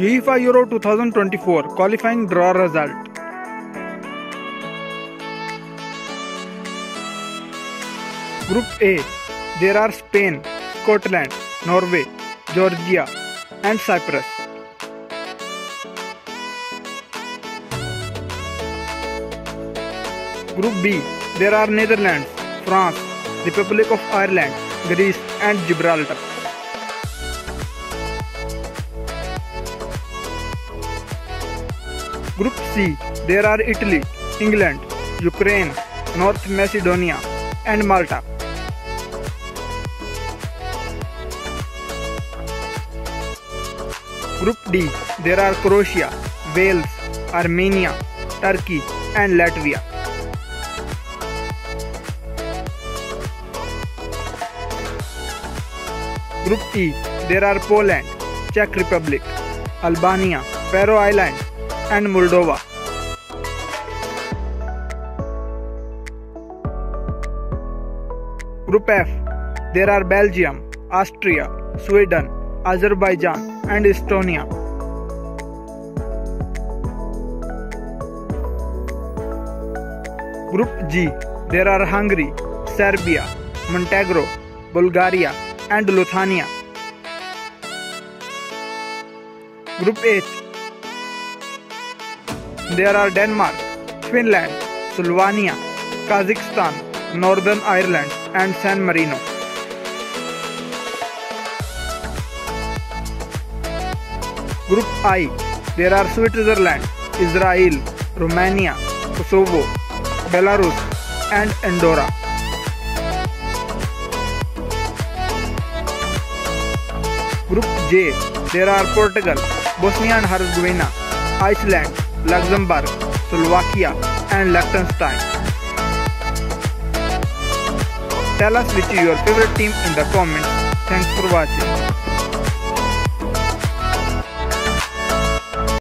UEFA Euro 2024 qualifying draw result. Group A there are Spain, Scotland, Norway, Georgia, and Cyprus. Group B there are Netherlands, France, Republic of Ireland, Greece, and Gibraltar. Group C, there are Italy, England, Ukraine, North Macedonia, and Malta. Group D, there are Croatia, Wales, Armenia, Turkey, and Latvia. Group E, there are Poland, Czech Republic, Albania, Faroe Islands, and Moldova. Group F. There are Belgium, Austria, Sweden, Azerbaijan and Estonia. Group G. There are Hungary, Serbia, Montenegro, Bulgaria and Lithuania. Group H. There are Denmark, Finland, Slovenia, Kazakhstan, Northern Ireland and San Marino. Group I. There are Switzerland, Israel, Romania, Kosovo, Belarus and Andorra. Group J. There are Portugal, Bosnia and Herzegovina, Iceland, Luxembourg, Slovakia and Liechtenstein. Tell us which is your favorite team in the comments. Thanks for watching.